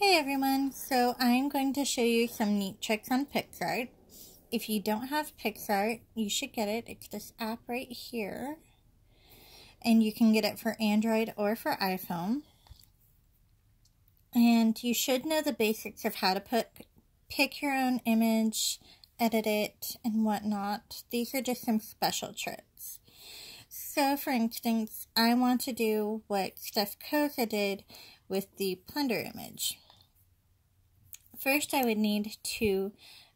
Hey everyone, so I'm going to show you some neat tricks on PicsArt. If you don't have PicsArt, you should get it. It's this app right here. And you can get it for Android or for iPhone. And you should know the basics of how to put pick your own image, edit it, and whatnot. These are just some special tricks. So, for instance, I want to do what Steph Koza did with the Plunder image. First, I would need to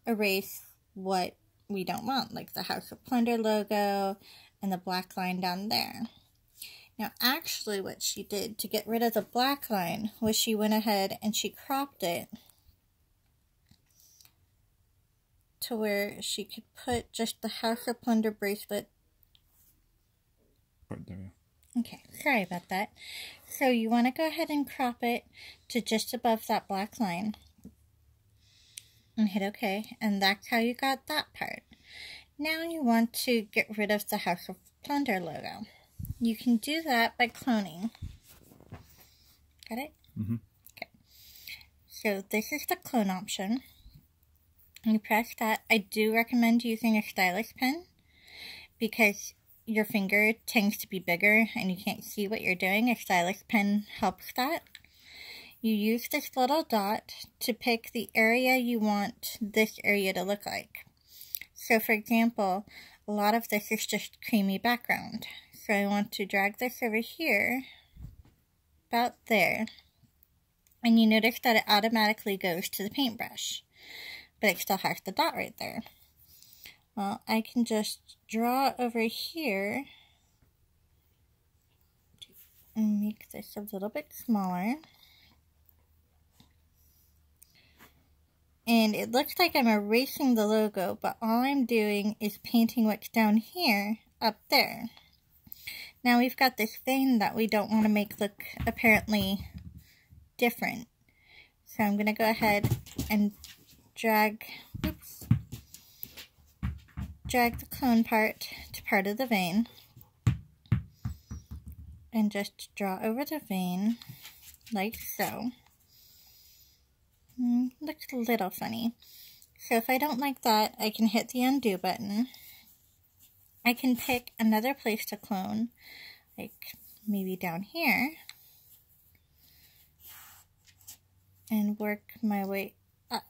erase what we don't want, like the House of Plunder logo and the black line down there. Now, actually, what she did to get rid of the black line was she went ahead and she cropped it to where she could put just the House of Plunder bracelet. Okay, sorry about that. So you want to go ahead and crop it to just above that black line. And hit OK. And that's how you got that part. Now you want to get rid of the House of Plunder logo. You can do that by cloning. Got it? Mm-hmm. Okay. So this is the clone option. You press that. I do recommend using a stylus pen because your finger tends to be bigger and you can't see what you're doing. A stylus pen helps that. You use this little dot to pick the area you want this area to look like. So for example, a lot of this is just creamy background. So I want to drag this over here, about there. And you notice that it automatically goes to the paintbrush, but it still has the dot right there. Well, I can just draw over here and make this a little bit smaller. And it looks like I'm erasing the logo, but all I'm doing is painting what's down here up there. Now we've got this vein that we don't want to make look apparently different. So I'm going to go ahead and drag, oops, drag the clone part to part of the vein. And just draw over the vein like so. Mm, looks a little funny. So if I don't like that, I can hit the undo button. I can pick another place to clone, like maybe down here, and work my way up.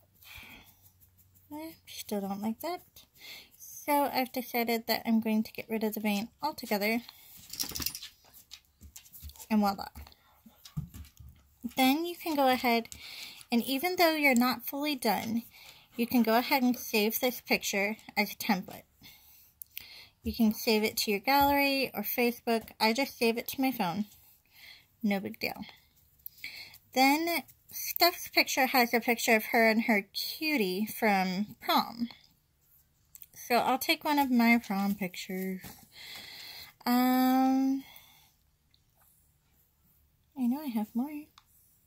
I still don't like that. So I've decided that I'm going to get rid of the vein altogether. And voila. Then you can go ahead and even though you're not fully done, you can go ahead and save this picture as a template. You can save it to your gallery or Facebook. I just save it to my phone. No big deal. Then Steph's picture has a picture of her and her cutie from prom. So I'll take one of my prom pictures. Um, I know I have more.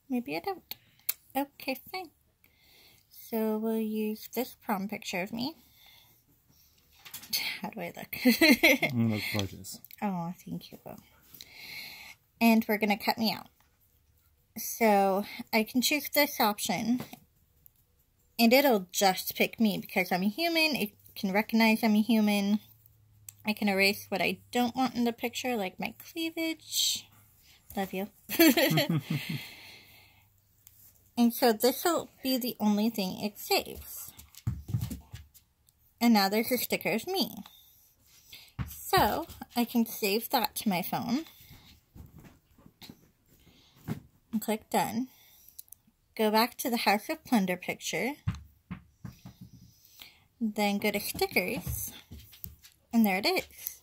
Maybe I don't. Okay, fine. So we'll use this prom picture of me. How do I look? Mm, you look gorgeous. Oh, thank you. And we're going to cut me out. So I can choose this option. And it'll just pick me because I'm a human. It can recognize I'm a human. I can erase what I don't want in the picture, like my cleavage. Love you. And so this will be the only thing it saves. And now there's a sticker of me. So I can save that to my phone. Click done. Go back to the House of Plunder picture. Then go to stickers. And there it is.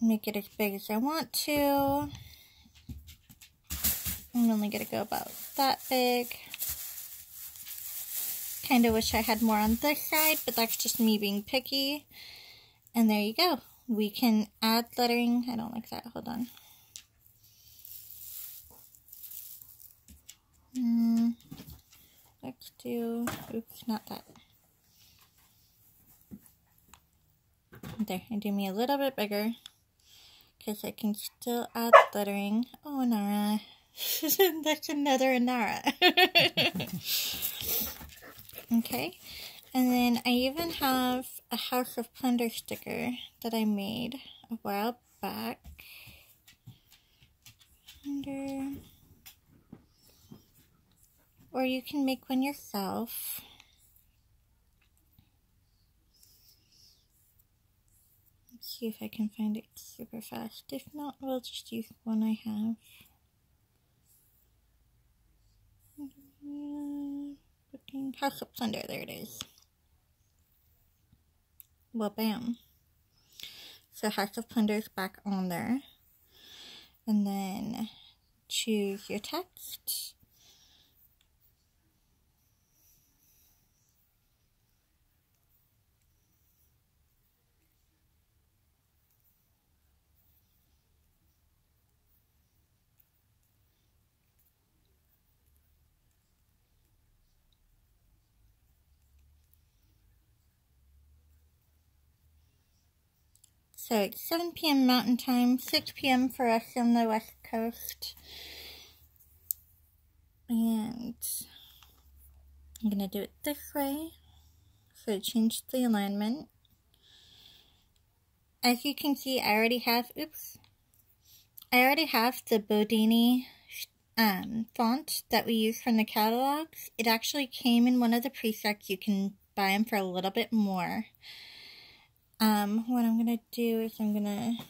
Make it as big as I want to. I'm only going to go about that big. Kind of wish I had more on this side, but that's just me being picky. And there you go. We can add lettering. I don't like that. Hold on. Mm, let's do, oops, not that. There, and do me a little bit bigger because I can still add lettering. Oh, Nara. That's another Inara. okay. And then I even have a House of Plunder sticker that I made a while back. Plunder. Or you can make one yourself. Let's see if I can find it super fast. If not, we'll just use one I have. House of there it is. Well, bam. So House of Plunder is back on there. And then choose your text. So it's 7 p.m. Mountain Time, 6 p.m. for us on the West Coast. And I'm going to do it this way. So change the alignment. As you can see, I already have, oops, I already have the Bodoni um, font that we use from the catalogs. It actually came in one of the presets. You can buy them for a little bit more. Um, what I'm going to do is I'm going to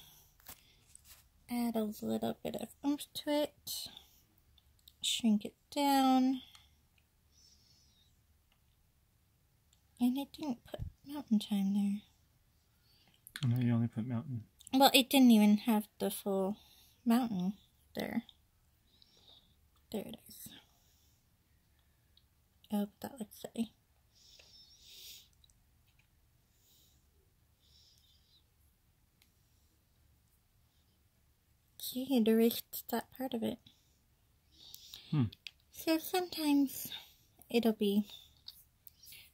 add a little bit of oomph to it, shrink it down, and it didn't put mountain time there. Oh, no, you only put mountain. Well, it didn't even have the full mountain there. There it is. I hope that looks silly. It erased that part of it. Hmm. So sometimes it'll be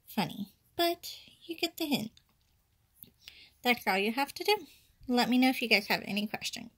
funny, but you get the hint. That's all you have to do. Let me know if you guys have any questions.